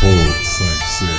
Cold Sunset.